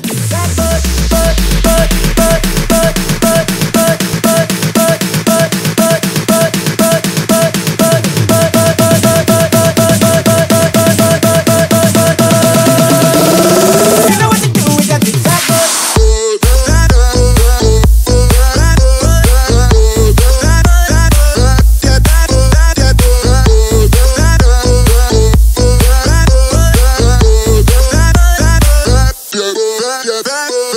bad but, but Back, back, back,